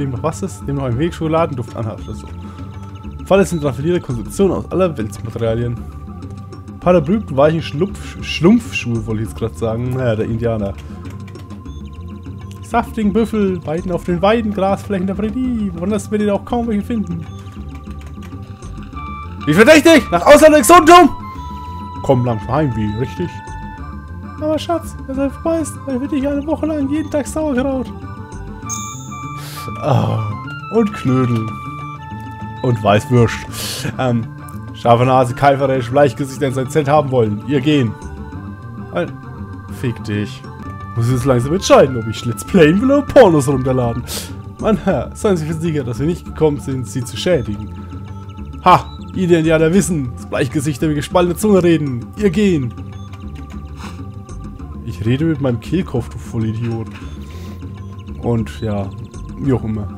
dem noch was ist, dem noch ein wenig Schokoladenduft anhat oder so. Falle sind raffinierte Konstruktionen aus aller Weltmaterialien. Paar der berühmten weichen Schlumpf Schlumpfschuhe, wollte ich jetzt gerade sagen. Naja, der Indianer. Saftigen Büffel weiden auf den weiten Grasflächen der Prärie. Woanders werdet ihr auch kaum welche finden. Wie verdächtig! Nach Ausland Exotentum! Komm langsam heim, wie, richtig? Aber Schatz, wenn es vorbei dann wird ich eine Woche lang jeden Tag Sauerkraut. Ah, und Knödel. Und Weißwürst. Ähm, scharfe Nase, Kalverresch, Bleichgesicht in sein Zelt haben wollen. Ihr gehen. Ein, fick dich. Muss jetzt langsam entscheiden, ob ich Let's Playen will oder Pornos runterladen. Mein Herr, seien Sie sicher, dass wir nicht gekommen sind, Sie zu schädigen. Ha! Ihr Indianer wissen, das Bleichgesichter wie gespaltene Zunge reden. Ihr gehen. Ich rede mit meinem Kehlkopf, du Vollidiot. Und ja, wie auch immer.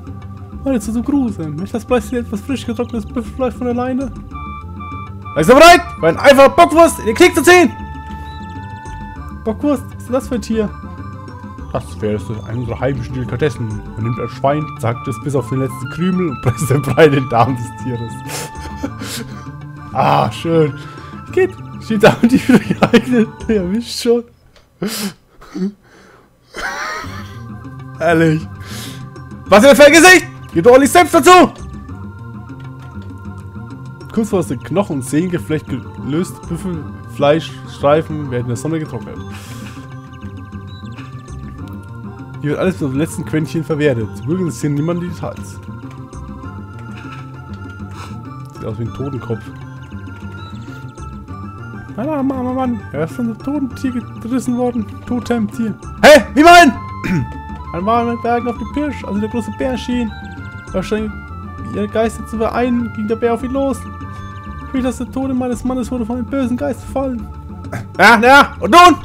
Meine zu so gruseln. Möchte das Bleichgesicht etwas frisch getrocknetes Büffelfleisch von alleine? Seid ihr bereit? Für einen einfachen Bockwurst in den Knick zu ziehen! Bockwurst, was ist das für ein Tier? Das wäre eine unserer heimischen Delikatessen. Man nimmt ein Schwein, sagt es bis auf den letzten Krümel und presst den Brei in den Darm des Tieres. ah, schön. Geht. Steht da und die wieder geeignet. Der erwischt schon. Ehrlich. Was für ein Gesicht? Geht ordentlich Senf dazu! Kurz vor den Knochen und Sehengeflecht gelöst, Büffelfleischstreifen werden in der Sonne getrocknet. Hier wird alles bis auf letzten Quäntchen verwertet. Zum Glück interessieren niemand die Details. Sieht aus wie ein Totenkopf. Mann, Mann, Mann, Mann. Er ist von einem Totentier gerissen worden. Totemtier. Hä? Hey, wie mein? Mann mit Bergen auf dem Pirsch, also der große Bär erschien. Wahrscheinlich ihre Geister zu vereinen, ging der Bär auf ihn los. Durch das der Tode meines Mannes wurde von einem bösen Geist fallen. Ja, ja, und nun?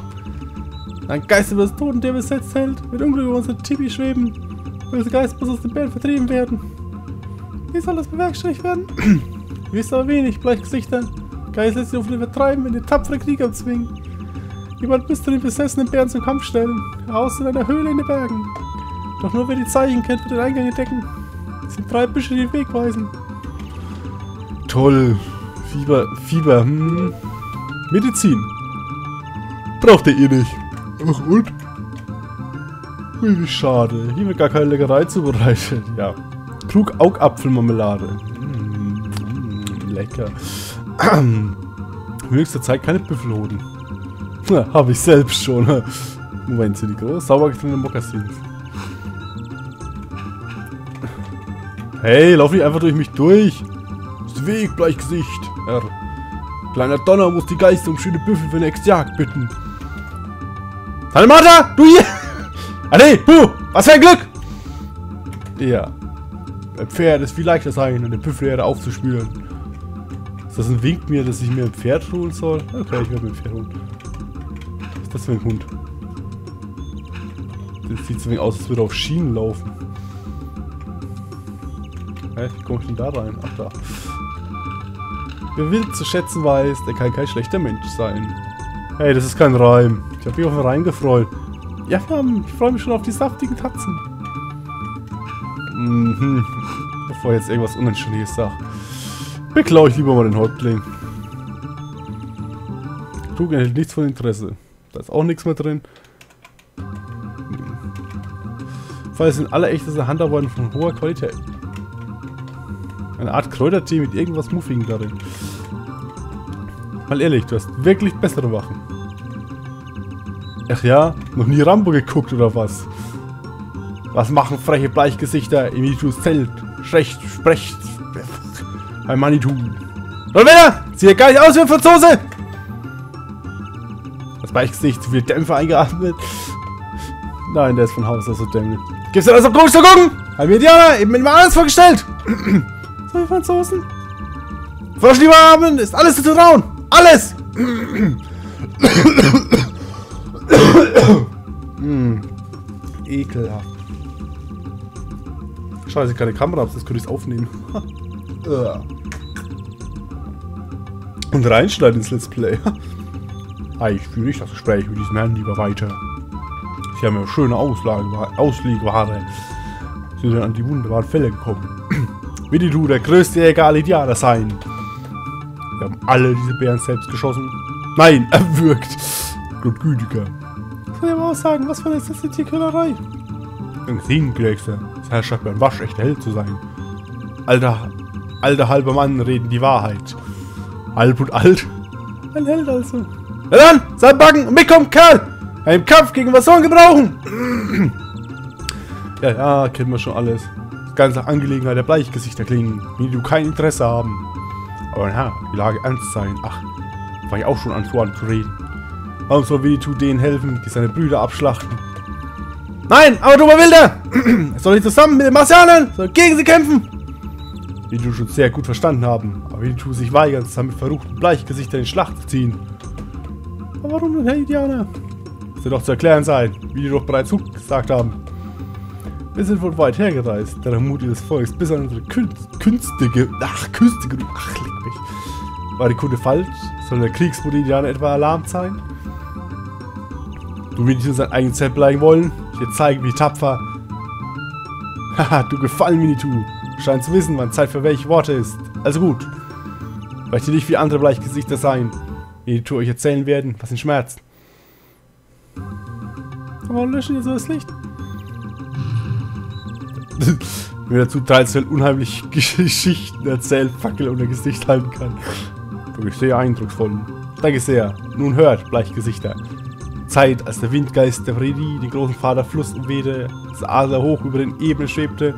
Ein Geist über das Totentier besetzt hält, mit Unglück über unsere Tibi schweben. Böse Geist muss aus dem Bär vertrieben werden. Wie soll das bewerkstelligt werden? Wisst aber wenig, Bleichgesichter. Geist lässt sich auf den vertreiben, in den tapferen Krieger zwingen. Jemand müsste den besessenen Bären zum Kampf stellen. Heraus in einer Höhle in den Bergen. Doch nur wer die Zeichen kennt, wird den Eingang entdecken. Es sind drei Büsche, die den Weg weisen. Toll. Fieber, Fieber, hm. Medizin. Braucht ihr eh nicht. Ach und? Wie schade. Hier wird gar keine Leckerei zubereitet. Ja. Klug Augapfelmarmelade. Mm, lecker. Höchste Zeit keine Büffelhoden. Habe ich selbst schon. Moment, sind die groß? Sauber getrennte Mokassins. Hey, lauf nicht einfach durch mich durch. Das Weg, Bleichgesicht. Herr. Kleiner Donner muss die Geister um schöne Büffel für nächste Jagd bitten. Salmata, du hier! ah nee, puh, was für ein Glück! Ja. Ein Pferd ist viel leichter sein, eine Büffelherde aufzuspüren. Ist das ein Wink mir, dass ich mir ein Pferd holen soll? Okay, ich werde mir ein Pferd holen. Ist das für ein Hund? Das sieht so aus, als würde er auf Schienen laufen. Hä, wie komme ich denn da rein? Ach da. Wer wild zu schätzen weiß, der kann kein schlechter Mensch sein. Hey, das ist kein Reim. Ich habe mich auf den Reim gefreut. Ja, Mann, ich freue mich schon auf die saftigen Tatzen. Mhm. Bevor ich jetzt irgendwas Unanständiges sage. Beklau ich lieber mal den Häuptling. Trug enthält nichts von Interesse. Da ist auch nichts mehr drin. Es sind alle echte Handarbeiten von hoher Qualität. Eine Art Kräutertee mit irgendwas Muffigem darin. Mal ehrlich, du hast wirklich bessere Waffen. Ach ja, noch nie Rambo geguckt oder was? Was machen freche Bleichgesichter im Manitus Zelt? Schlecht, sprecht. Beim Manitou. Donnerwetter! Sieht ja gar nicht aus wie ein Franzose! Das Bleichgesicht, zu viel Dämpfer eingeatmet. Nein, der ist von Haus aus so dämlich. Gibt's denn also komisch zu gucken? Haben wir Indianer eben mir alles vorgestellt. so wie Franzosen. Frosch lieber haben, ist alles zu trauen. Alles! mm. Ekelhaft. Dass ich keine Kamera habe, sonst könnte ich es aufnehmen. Und reinschneiden ins Let's Play. ich führe nicht das Gespräch mit diesem Herrn lieber weiter. Sie haben ja schöne Auslage, Auslegeware. sind an die wunderbaren Fälle gekommen. Wie du der größte Indianer sein. Wir haben alle diese Bären selbst geschossen. Nein, erwürgt. Gott gütiger. Ich aber auch sagen, was für eine Tierquälerei? Ein Singkleckser. Das herrscht ein waschecht Held zu sein. Alter, alter halber Mann reden die Wahrheit. Halb und alt. Ein Held also. Na dann, sei Backen und mitkommen, Kerl! Im Kampf gegen was sollen gebrauchen? ja, ja, kennen wir schon alles. Das ganze Angelegenheit der Bleichgesichter klingen, die du kein Interesse haben. Aber ja, die Lage ernst sein. Ach, war ich auch schon an so an zu reden. Warum soll Winnetou denen helfen, die seine Brüder abschlachten? Nein, aber du Wilder! Es soll nicht zusammen mit den Marsianern, sondern gegen sie kämpfen! Winnetou schon sehr gut verstanden haben, aber Winnetou sich weigert, zusammen mit verruchten Bleichgesichtern in Schlacht zu ziehen. Aber warum denn, Herr Indianer? Das wird doch zu erklären sein, wie die doch bereits gesagt haben. Wir sind von weit hergereist, der Mut des Volkes bis an unsere Künste, ach, Küste, ach, leck mich. War die Kunde falsch? Soll der Kriegsmut Indianer etwa alarmt sein? Du willst in sein eigenes Zelt bleiben wollen? Ich dir zeigen, wie tapfer. Haha, du gefallen, Winnetou. Du scheinst zu wissen, wann Zeit für welche Worte ist. Also gut. Dir nicht wie andere Bleichgesichter sein. Winnetou euch erzählen werden, was ihn schmerzt. Warum löschen ihr so das Licht? Mir dazu teilsfeld unheimlich Geschichten erzählt, Fackel unter Gesicht halten kann. Wirklich sehr eindrucksvoll. Danke sehr. Nun hört, Bleichgesichter. Zeit, als der Windgeist der Prairie den großen Vater Fluss umwehte, das Adler hoch über den Ebenen schwebte,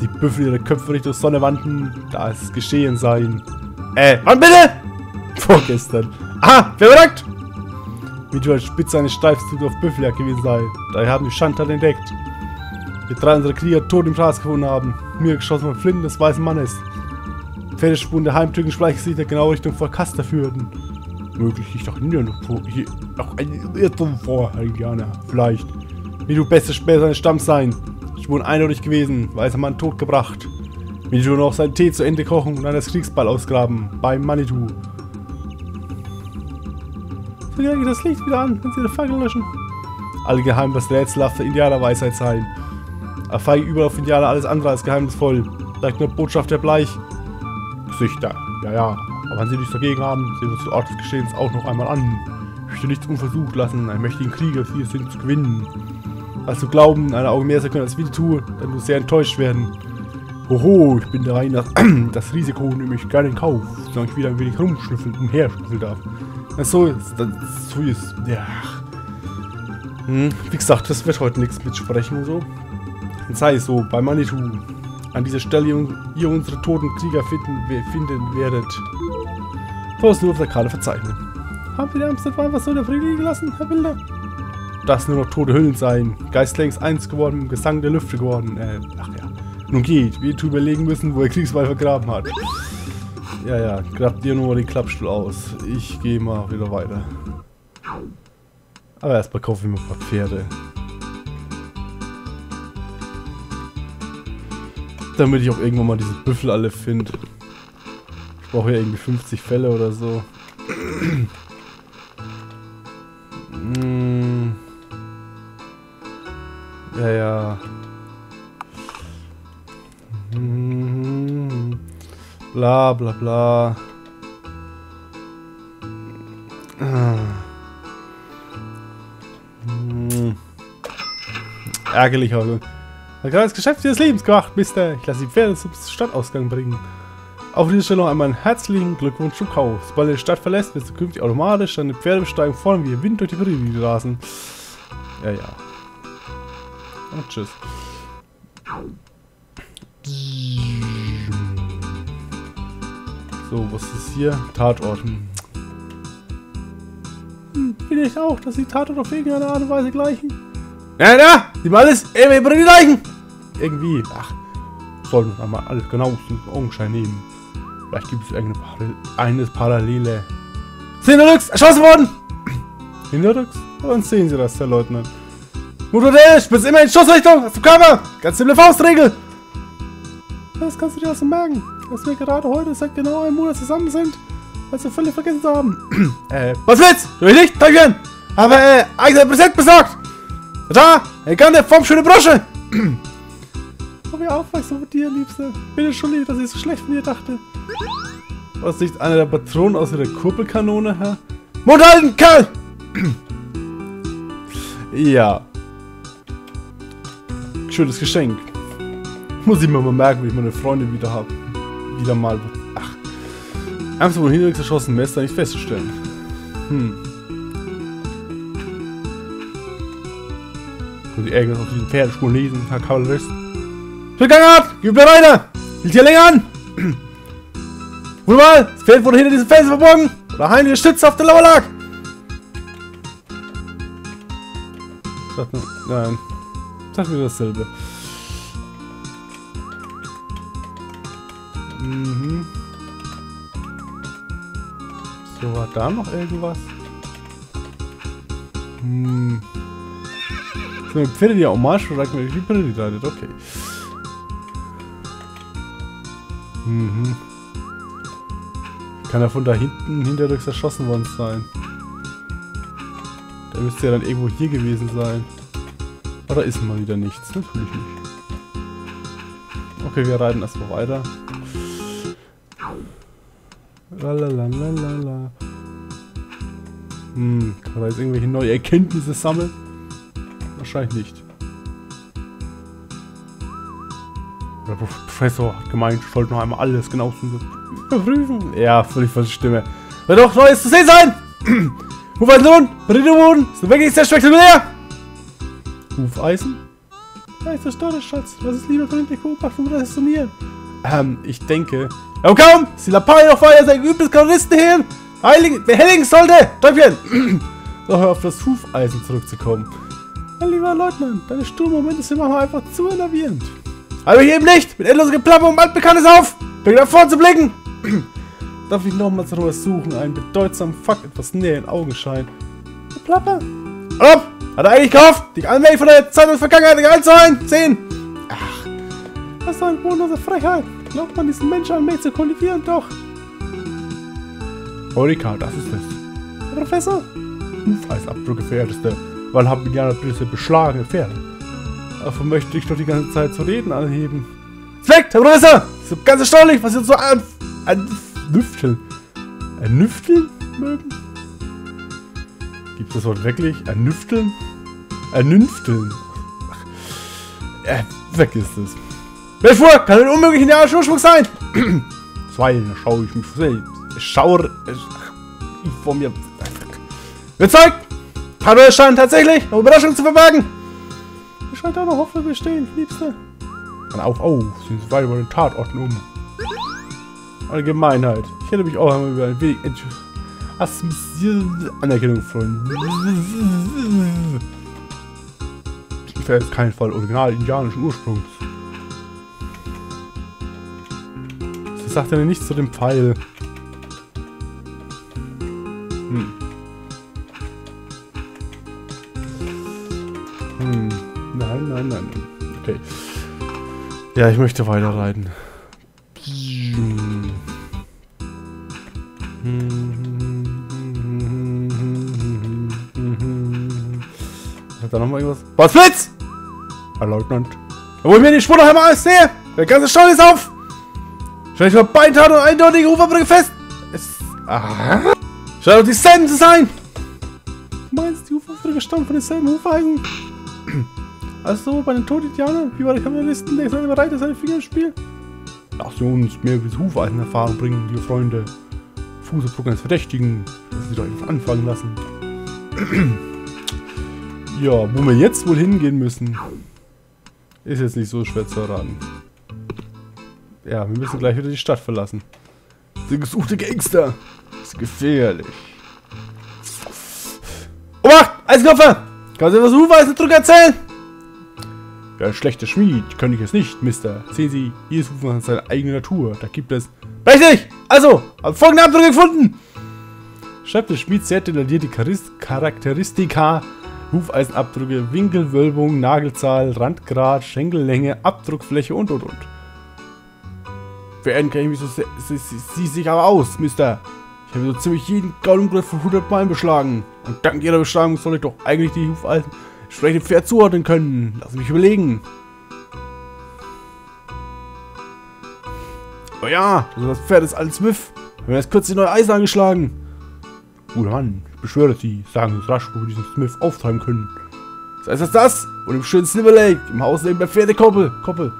die Büffel ihre Köpfe Richtung Sonne wandten, da es geschehen sein. Äh, wann bitte? Vorgestern. Aha, wer bedankt? Wie du als Spitze eines Streifzugs auf Büffeljagd gewesen sei. Daher haben die Schandtat entdeckt. Wir drei unserer Krieger tot im Gras gefunden haben. Mir geschossen von Flinten des weißen Mannes. Pferdespuren der heimtückischen Schleichgesichter genau Richtung Vorkaster führten. Möglich liegt auch hier noch, noch ein Irrtum vor, Herr Indianer. Vielleicht. Wie du beste Späher seines Stamms sein. Spuren eindeutig gewesen, weißer Mann totgebracht. Wie du noch seinen Tee zu Ende kochen und dann das Kriegsball ausgraben. Beim Manitou. So geht das Licht wieder an, wenn sie ihre Fackel löschen. Alle geheim das rätselhafte Indianerweisheit sein. Erfahre überall auf Indianer alles andere als geheimnisvoll. Sagt nur Botschaft der Bleich. Gesichter. Ja, ja. Aber wenn sie nichts dagegen haben, sehen wir uns den Ort des Geschehens auch noch einmal an. Ich möchte nichts unversucht lassen, einen mächtigen Krieger hier sind zu gewinnen. Als du glauben, eine Augen mehr sein können als Winnetou, dann du sehr enttäuscht werden. Hoho, ich bin der nach das Risiko nehme ich gerne in Kauf, solange ich wieder ein wenig rumschnüffeln, umherschnüffeln darf. Das so ist, das, so ist, ja. Hm, wie gesagt, das wird heute nichts mitsprechen und so. Und sei es so, bei Manitou, an dieser Stelle ihr unsere toten Krieger finden, finden werdet. Vorerst nur auf der Karte verzeichnen. Haben wir die Amsterdam was so der Friede gelassen, Herr Bilder? Das nur noch tote Hüllen sein. Geist längst eins geworden, Gesang der Lüfte geworden. Äh, ach ja. Nun geht, wir zu überlegen müssen, wo er Kriegswall vergraben hat. Ja, ja, grabt dir nur den Klappstuhl aus. Ich gehe mal wieder weiter. Aber erstmal kaufe ich mir ein paar Pferde. Damit ich auch irgendwann mal diese Büffel alle finde. Ich brauche ja irgendwie 50 Fälle oder so. hm. Ja, ja. Bla bla bla. Hm. Ärgerlich, also. Hat gerade das Geschäft des Lebens gemacht, Mister. Ich lasse die Pferde zum Stadtausgang bringen. Auf dieser Stelle noch einmal einen herzlichen Glückwunsch zum Kauf. Sobald du die Stadt verlässt, wirst du künftig automatisch deine Pferde besteigen, vorne wie Wind durch die Prärie rasen. Ja, ja. Und tschüss. So, was ist hier? Tatort. Hm, bin ich auch, dass die Tatort auf irgendeine Art und Weise gleichen? Ja, ja, die mal alles irgendwie die gleichen. Irgendwie. Ach, sollten wir mal alles genau zum Augenschein nehmen. Vielleicht gibt es irgendeine Parallel eine Parallele. Hinterrücks, erschossen worden! Hinterrücks? Dann sehen Sie das, Herr Leutnant. Mutter der, spitz immer in Schussrichtung, hast du Körper! Ganz simple Faustregel! Das kannst du dir also merken, dass wir gerade heute seit genau einem Monat zusammen sind, weil wir völlig vergessen zu haben. äh, was willst? Du nicht, Dankeschön! Aber, äh, eigenes Präsent besorgt! Da, ich kann der Form schöne Brosche! Oh, wie aufmerksam von dir, Liebste. Bin entschuldigt, dass ich so schlecht von dir dachte. Was nicht einer der Patronen aus ihrer Kurbelkanone, Herr? Mund halten, Kerl! ja. Schönes Geschenk. Muss ich mir mal merken, wie ich meine Freunde wieder habe. Wieder mal. Ach. Einfach wohl hinterher geschossen, mehr ist da nicht festzustellen. Hm. Muss ich irgendwas auf diesen Pferdespuren lesen, Herr Kavallerist? Rückgangart! Gib mir weiter! Hielt hier länger an! Mal! Das Pferd wurde hinter diesem Felsen verborgen! Oder Heine gestützt auf der Lauer lag! Sag mir, nein. Sag mir dasselbe. Mhm. So, war da noch irgendwas? Hm. So, Pferde, die Hommage sagt mir, die Pferde, die leidet. Okay. Mhm. Kann er von da hinten hinterrücks erschossen worden sein? Der müsste ja dann irgendwo hier gewesen sein. Oder ist mal wieder nichts? Natürlich nicht. Okay, wir reiten erstmal weiter. Lalalala. Hm, kann man da jetzt irgendwelche neue Erkenntnisse sammeln? Wahrscheinlich nicht. Der Professor hat gemeint, ich sollte noch einmal alles genauestens überprüfen. Ja, völlig falsche Stimme. Wird doch Neues zu sehen sein! Hufeisenlohn, Ritterboden, ist wirklich sehr spektakulär! Hufeisen? Ja, ist der Stade, Schatz. Lass es lieber gründlich beobachten und resonieren. Ähm, ich denke... Ja, kaum! Sie Lappalien auf Feuer, sein geübtes Kanonistenheer heiligen, behelligen sollte! Teufchen! so, hör auf das Hufeisen zurückzukommen. Mein lieber Leutnant, deine Sturmmomente sind manchmal einfach zu enervierend. Aber hier eben nicht! Mit endloser Geplapper und altbekanntes auf! Bin nach vorn zu blicken! Darf ich nochmals Ruhe suchen, einen bedeutsamen Fakt etwas näher in Augenschein. Geplapper! Ab! Hat er eigentlich gehofft, dich allmählich von der Zeit und Vergangenheit einzuholen? Sehen! Ach, das ist eine bodenlose Frechheit. Glaubt man diesen Menschen allmählich zu kollidieren? Doch. Eureka, das ist es. Herr Professor? Hufeisabdrücke, verehrteste. Wann haben Indianer bitte beschlagene Pferde? Davon möchte ich doch die ganze Zeit zu reden anheben. Weg, Herr Professor! Das ist ganz erstaunlich, was Sie so an... an... Nüfteln. Ein Nüfteln mögen? Gibt es das Wort wirklich? Ein Nüfteln? Ein Nünfteln. Äh, weg ist es. Vor? Kann ein unmöglich der Ursprung sein? Zwei, da schaue ich mich selbst. Ich schaue... Ich vor mir... Überzeugt! Hat er scheint tatsächlich eine Überraschung zu verbergen. Es scheint eine Hoffnung bestehen, Liebste. Dann auf, oh, sind sie weit über den Tatorten um. Allgemeinheit. Ich hätte mich auch einmal über ein wenig Anerkennung freuen. Ich wäre jetzt kein Fall original indianischen Ursprungs. Sagt ja nichts zu dem Pfeil. Hm. Hm. Nein, nein, nein. Okay. Ja, ich möchte weiter reiten. Hat da nochmal irgendwas? Was Blitz! Herr Leutnant. Wo ich mir die Spur noch einmal alles sehe! Der ganze Stall ist auf! Dich mal Beintat und eindeutige Uferbrücke fest! Es. Aha! Scheint doch dieselben zu sein! Du meinst, die Uferbrücke stammen von denselben Hufeisen? Also bei den Todindianern, wie bei den Kavalleristen, der seine bereit ist, seine Finger im Spiel? Lass uns mehr über Hufeisen Erfahrung bringen, liebe Freunde. Fußabdruck eines Verdächtigen. Lass sie doch einfach anfangen lassen. ja, wo wir jetzt wohl hingehen müssen, ist jetzt nicht so schwer zu erraten. Ja, wir müssen gleich wieder die Stadt verlassen. Der gesuchte Gangster ist gefährlich. Obacht! Eiskoffer! Kannst du was Hufeisendruck erzählen? Ja, ein schlechter Schmied könnte ich es nicht, Mister. Sehen Sie, jedes Hufen hat seine eigene Natur. Da gibt es... Richtig! Also, hab folgende Abdrücke gefunden! Schreibt der Schmied sehr detaillierte Charakteristika, Hufeisenabdrücke, Winkelwölbung, Nagelzahl, Randgrad, Schenkellänge, Abdruckfläche und und und. Verehren kann ich mich so sehr, sie, sie, sie sich aber aus, Mister. Ich habe so ziemlich jeden Gaulengriff von 100 Meilen beschlagen. Und dank ihrer Beschlagung soll ich doch eigentlich die Hufeisen entsprechend fair zuordnen können. Lass mich überlegen. Oh ja, also das Pferd ist alles Smith. Wir haben jetzt kurz die neue Eisen angeschlagen. Guter Mann, ich beschwöre Sie, sagen uns rasch, wo wir diesen Smith auftreiben können. Sei es das und im schönen Silver Lake, im Haus neben der Pferdekoppel. Koppel.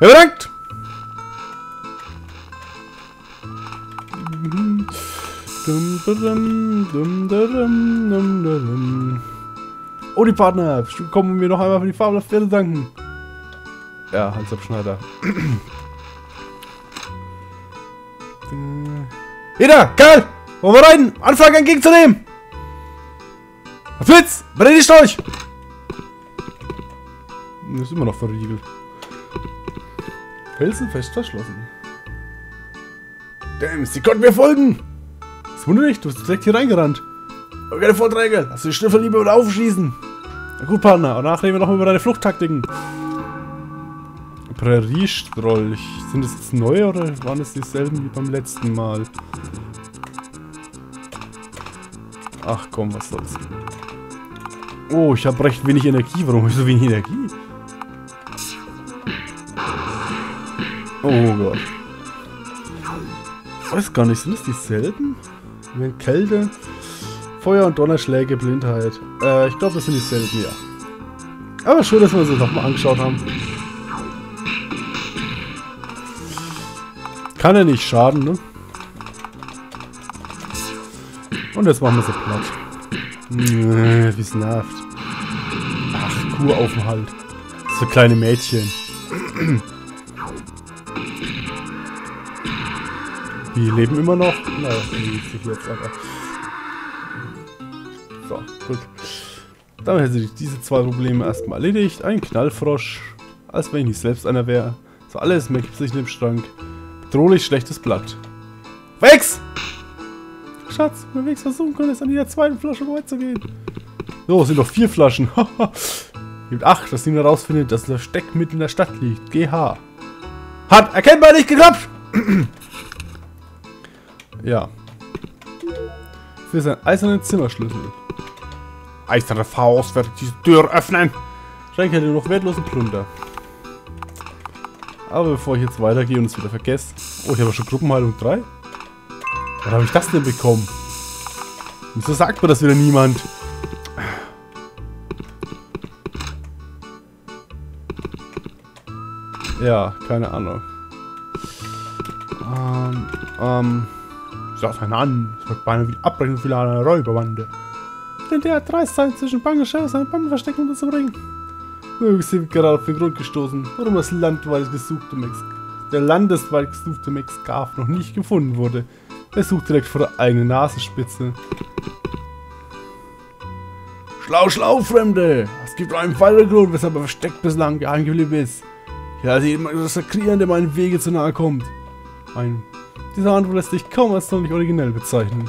Bedankt! Oh, die Partner, kommen mir noch einmal für die Farbe der Pferde danken. Ja, Halsabschneider. Jeder, Karl! Wollen wir rein? Anfang entgegenzunehmen! Willst? Brenn die Storch! Ist immer noch verriegelt. Felsen fest verschlossen. Damn, sie konnten mir folgen! Das wundert dich, du bist direkt hier reingerannt. Aber keine Vorträge, lass die Schnüffel lieber wieder aufschießen. Na gut, Partner, und nachher reden wir noch über deine Fluchttaktiken. Präriestrolch. Sind das jetzt neue oder waren es dieselben wie beim letzten Mal? Ach komm, was soll's. Oh, ich habe recht wenig Energie. Warum habe ich so wenig Energie? Oh Gott. Ich weiß gar nicht, sind das dieselben? Wenn Kälte, Feuer und Donnerschläge, Blindheit. Äh, ich glaube, das sind dieselben, ja. Aber schön, dass wir uns das nochmal angeschaut haben. Kann ja nicht schaden, ne? Und jetzt machen wir sie platt. Wie es nervt. Ach, Kuraufenthalt. So kleine Mädchen. Die leben immer noch. Naja, die sich jetzt aber. So, gut. Damit hätte sich diese zwei Probleme erstmal erledigt. Ein Knallfrosch. Als wenn ich selbst einer wäre. So, alles mehr gibt sich in dem Schrank. Bedrohlich schlechtes Blatt. Wex! Schatz, wenn wir versuchen können, es an jeder zweiten Flasche weiterzugehen. So, es sind noch vier Flaschen. Gibt acht, dass niemand herausfindet, dass das Steck mitten in der Stadt liegt. GH. Hat erkennbar nicht geklappt! ja. Für seinen eisernen Zimmerschlüssel. Eiserne Faust wird diese Tür öffnen. Schenke hätte noch wertlosen Plunder. Aber bevor ich jetzt weitergehe und es wieder vergesse. Oh, ich habe schon Gruppenheilung 3. Wann habe ich das denn bekommen? Wieso sagt mir das wieder niemand? Ja, keine Ahnung. Ähm, ähm. Schaut einen an. Es wird beinahe wie Abrechnung für eine Räuberbande. Denn der hat dreist sein, zwischen Bangeschau seine Banden verstecken unterzubringen. Wir sind gerade auf den Grund gestoßen, warum das landweit gesuchte Mex der landesweit gesuchte Mexgraf noch nicht gefunden wurde. Er sucht direkt vor der eigenen Nasenspitze. Schlau, schlau, Fremde! Es gibt einen weiteren Grund, weshalb er versteckt bislang geheim geblieben ist. Ja, also jemand massakrieren, der meinen Wege zu nahe kommt. Ein. Dieser Antwort lässt sich kaum als nicht originell bezeichnen.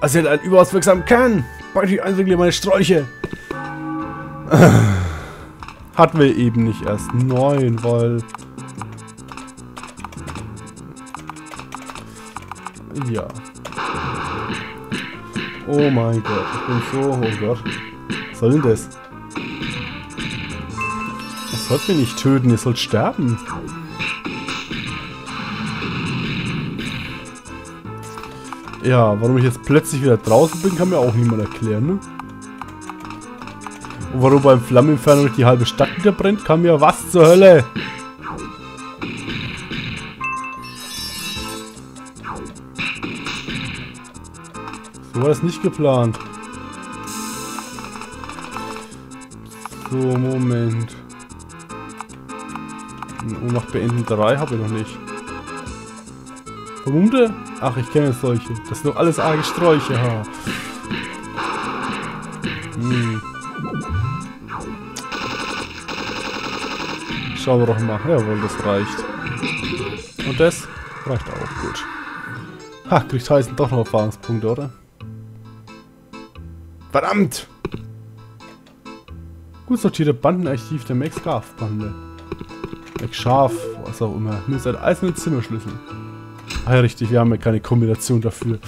Also er hat einen überaus wirksamen Kern. Beute ich einfach meine Sträuche. Hatten wir eben nicht erst neun, weil Ja. Oh mein Gott, ich bin so... Oh Gott. Was soll denn das? Das sollt mir nicht töten, ihr sollt sterben. Ja, warum ich jetzt plötzlich wieder draußen bin, kann mir auch niemand erklären, ne? Und warum beim Flammeninferno die halbe Stadt wieder brennt, kann mir was zur Hölle? So war das nicht geplant. So, Moment. Und nach Beenden 3 habe ich noch nicht. Vermummte? Ach, ich kenne solche. Das sind doch alles arge Sträuche, ha. Hm. Schauen wir doch mal. Jawohl, das reicht. Und das reicht auch gut. Ha, kriegt Heißen doch noch Erfahrungspunkte, oder? Verdammt! Gut sortierte Bandenarchiv der Max Graf Bande. Max Scharf, was auch immer. Nur sein eisernen Zimmerschlüssel. Ah ja, richtig, wir haben ja keine Kombination dafür.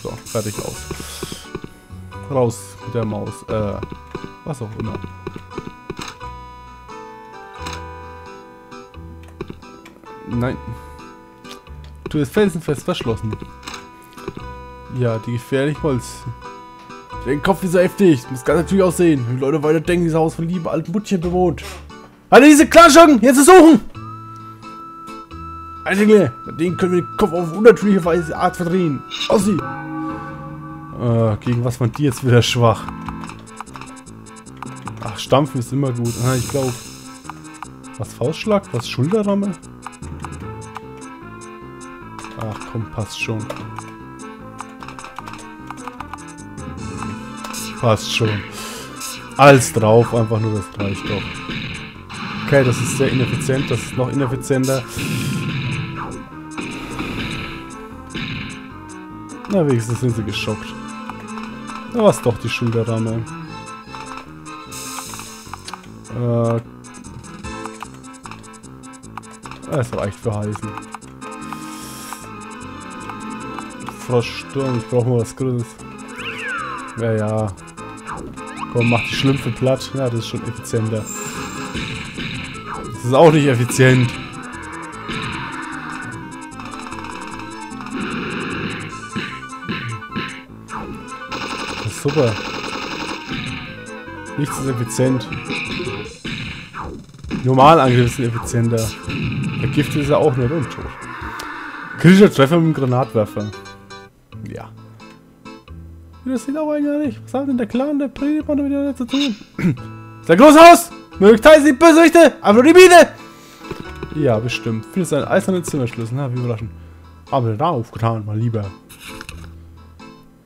So. fertig aus. Raus mit der Maus. Äh, was auch immer. Nein. Du bist felsenfest verschlossen. Ja, die gefährlich Holz. Der Kopf ist so heftig. Muss ganz natürlich aussehen. Wenn Leute weiter denken, dieses Haus von lieben alten Muttchen bewohnt. Alle diese Klarschoggen, hier zu suchen! Einzigle, mit denen können wir den Kopf auf unnatürliche Weise Art verdrehen. Ossi! Äh, gegen was man die jetzt wieder schwach? Ach, Stampfen ist immer gut. Ah, ich glaube. Was Faustschlag? Was Schulterramme? Ach komm, passt schon. Passt schon. Alles drauf, einfach nur das reicht doch. Okay, das ist sehr ineffizient, das ist noch ineffizienter. Na, wenigstens sind sie geschockt. Da war es doch die Schulterramme. Äh. Es reicht für heißen. Froststurm, ich brauche mal was Grünes. Ja, ja. Komm, mach die Schlümpfe platt. Ja, das ist schon effizienter. Das ist auch nicht effizient. Das ist super. Nichts ist effizient. Normalangriff ist effizienter. Vergiftet ist er auch nicht und tot. Kritischer Treffer mit dem Granatwerfer. Sieht auch eigentlich. Was hat denn der Clan der Predigtmann damit wieder zu tun? der Großhaus! Möglichkeit die Bösewichte! Aber die Biene! Ja, bestimmt. Findest du einen eisernen Zimmerschlüssel? Na, wie überraschend. Haben wir da aufgetan, mal lieber.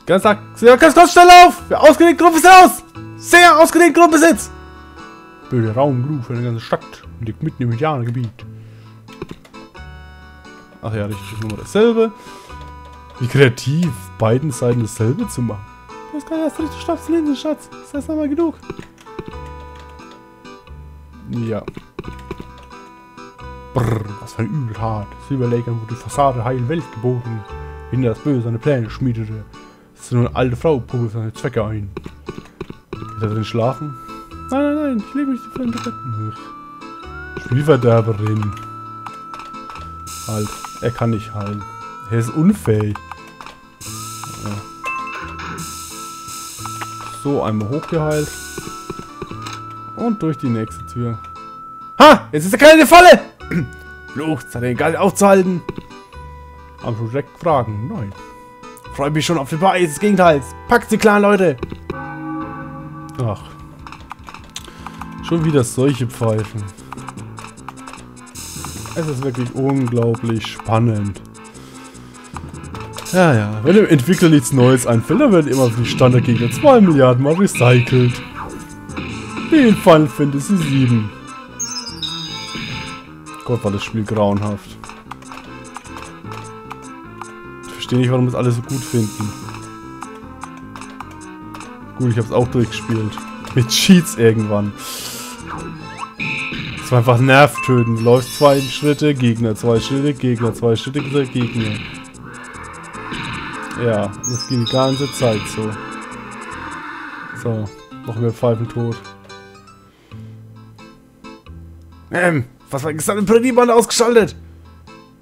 Ganz, ganz kurz, schnell auf! Wer ausgelegt Grundbesitz aus! Sehr ausgelegt Grundbesitz! Böde Raumgruf für eine ganze Stadt und liegt mitten im Indianergebiet. Ach ja, richtig, nur dasselbe. Wie kreativ, beiden Seiten dasselbe zu machen. Hast gar nicht erst richtig Schnaps Linsen, Schatz. Ist das einmal genug? Ja. Brrr, was für ein Übeltat. Silberlegern wurde die Fassade heil Welt geboten. Hinter das Böse seine Pläne schmiedete. Das ist nur eine alte Frau, probiert seine Zwecke ein. Geht er drin schlafen? Nein, nein, nein, ich lebe mich die Fremde retten. Spielverderberin. Halt, er kann nicht heilen. Er ist unfähig. Ja. So, einmal hochgeheilt. Und durch die nächste Tür. Ha! Jetzt ist er keine Falle! Flucht, hat den Geist aufzuhalten. Am direkt fragen? Nein. Freue mich schon auf den Preis des Gegenteils. Packt die kleinen Leute! Ach. Schon wieder solche Pfeifen. Es ist wirklich unglaublich spannend. Ja, ja. Wenn dem Entwickler nichts Neues einfällt, dann werden immer die Standardgegner 2 Milliarden Mal recycelt. Wie in Final Fantasy 7. Gott, war das Spiel grauenhaft. Ich verstehe nicht, warum das alle so gut finden. Gut, ich habe es auch durchgespielt. Mit Cheats irgendwann. Das war einfach nervtöten. Du läufst zwei Schritte, Gegner, zwei Schritte, Gegner, zwei Schritte, Gegner. Ja, das ging die ganze Zeit so. So, noch mehr Pfeifen tot. Ähm, was war gestern im Prädieband ausgeschaltet?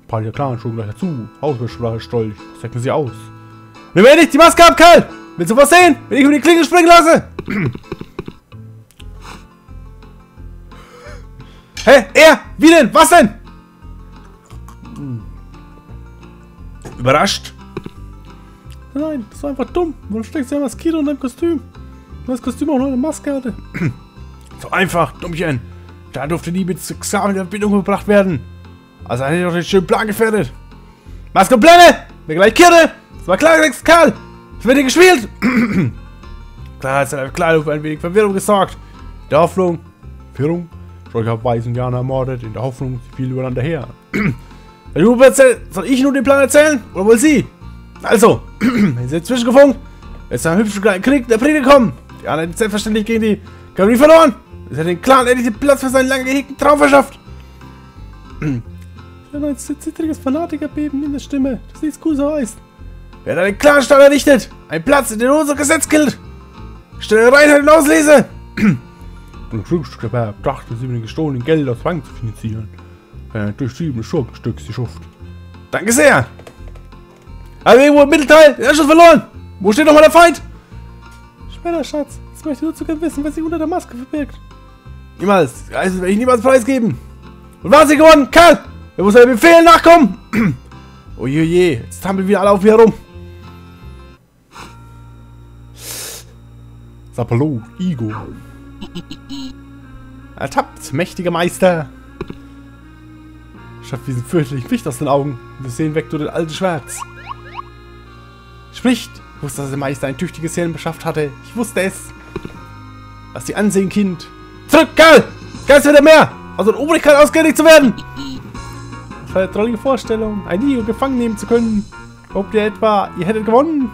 Palia Clan schon gleich dazu. Hausbesprache. Was zeigt sie aus? Nimm endlich die Maske ab, Karl! Willst du was sehen? Wenn ich über die Klinge springen lasse? Hä? Er? Wie denn? Was denn? Überrascht? Nein, das war einfach dumm. Warum steckst du ja Maskiro in deinem Kostüm? Und das Kostüm auch noch eine Maske hatte. so einfach, Dummchen. Da durfte nie mit Sklaven in Verbindung gebracht werden. Also hätte ich doch den schönen Plan gefährdet. Maske Pläne! Mir gleich Kirche! Das war klar, Karl! Es wird dir gespielt! klar, es hat klar für ein wenig Verwirrung gesorgt. In der Hoffnung, Führung, Schröcker Weißen Jana ermordet, in der Hoffnung, sie fielen übereinander her. soll ich nun den Plan erzählen? Oder wohl Sie? Also, wenn sie dazwischen gefunkt, ist ein hübscher kleiner Krieg der Brite kommen. Die anderen selbstverständlich gegen die Kavallerie verloren. Es hat den Clan endlich den Platz für seinen lange gehegten Traum verschafft. Ich habe ein zittriges Fanatikerbeben in der Stimme, das nichts Gutes heißt. Wer einen Clanstaat errichtet, ein Platz, in dem unser Gesetz gilt. Stelle Reinheit und auslese. Und Glücksgewerb dachte sie mit dem gestohlenen Geld aus Bank zu finanzieren. Ein durchtriebene Schurkenstück sie schuft. Danke sehr. Also irgendwo im Mittelteil, der ist schon verloren. Wo steht nochmal der Feind? Später, Schatz. Jetzt möchte ich nur zu gerne wissen, was sich unter der Maske verbirgt. Niemals. Also werde ich niemals preisgeben. Und was sie gewonnen? Karl! Er muss seinem Befehl nachkommen. Ojeje, jetzt trampeln wir alle auf mir herum. Sapolo, Igo. Ertappt, mächtiger Meister. Schafft diesen fürchterlichen Licht aus den Augen. Wir sehen weg durch das alte Schwarz. Spricht! Ich wusste, dass der Meister ein tüchtiges Hirn beschafft hatte. Ich wusste es. Lass die ansehen, Kind. Zurück, Karl! Geist wieder mehr! Aus der Obrigkeit ausgelegt zu werden! Das war eine drollige Vorstellung, ein Nio gefangen nehmen zu können. Glaubt ihr etwa, ihr hättet gewonnen?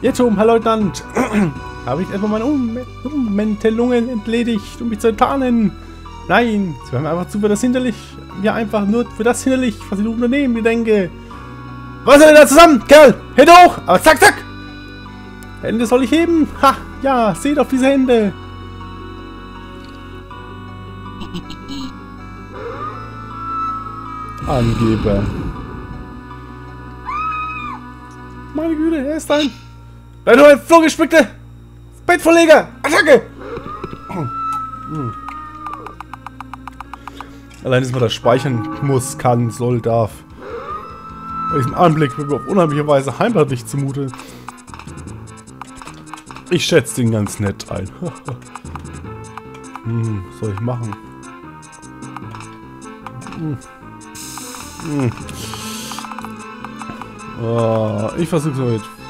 Irrtum, Herr Leutnant. Habe ich etwa meine Ummäntelungen entledigt, um mich zu enttarnen? Nein, sie haben einfach zu für das hinderlich. Mir einfach nur für das hinderlich, was ich unternehmen gedenke. Was sind denn da zusammen, Kerl? Hände hoch, aber zack, zack. Hände soll ich heben? Ha, ja, seht auf diese Hände. Angeber. Meine Güte, er ist ein... Nein, nur ein Vorgespickte! Bettverleger! Attacke! Allein, dass man das speichern muss, kann, soll, darf. Bei diesem Anblick wird mir auf unheimliche Weise heimatlich zumute. Ich schätze den ganz nett ein. hm, was soll ich machen? Hm. Hm. Oh, ich versuche es mit